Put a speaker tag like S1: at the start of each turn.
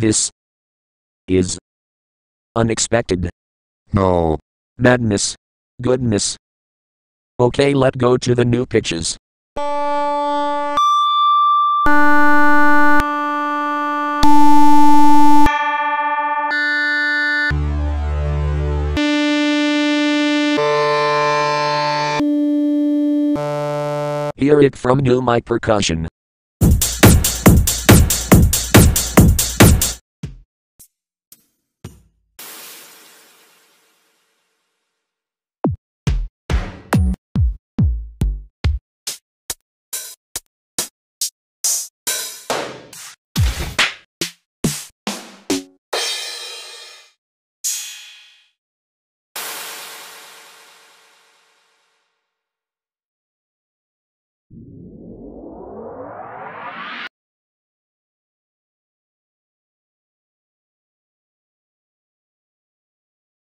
S1: This is unexpected.
S2: No.
S1: Madness. Goodness. Okay, let go to the new pitches. Hear it from new mic percussion. you